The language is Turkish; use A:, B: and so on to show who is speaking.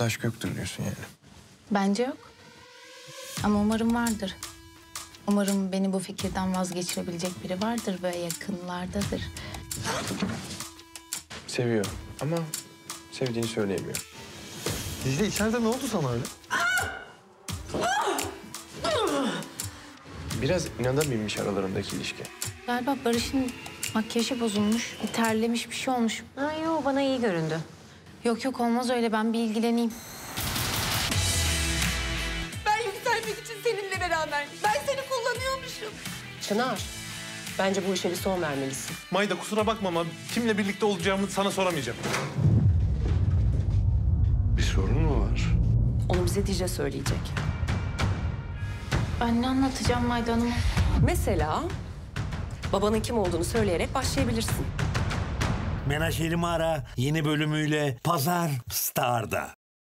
A: Aşk yoktur diyorsun yani.
B: Bence yok. Ama umarım vardır. Umarım beni bu fikirden vazgeçirebilecek biri vardır ve yakınlardadır.
A: Seviyor ama sevdiğini söyleyemiyor.
C: Dicle içeride ne oldu sana öyle?
A: Biraz inada binmiş aralarındaki ilişki.
B: Galiba Barış'ın makyajı bozulmuş, bir terlemiş bir şey olmuş.
D: Ha, yo, bana iyi göründü.
B: Yok yok olmaz öyle ben bir ilgileneyim.
E: Ben yükselmek için seninle beraber. Ben seni kullanıyormuşum.
D: Çınar, bence bu işe bir son vermelisin.
C: Mayda kusura bakma ama kimle birlikte olacağımı sana soramayacağım.
A: Bir sorun mu var?
D: Onu bize Dicle söyleyecek.
B: Ben ne anlatacağım Mayda Hanım'a?
D: Mesela babanın kim olduğunu söyleyerek başlayabilirsin.
F: Menajerimi ara yeni bölümüyle Pazar Star'da.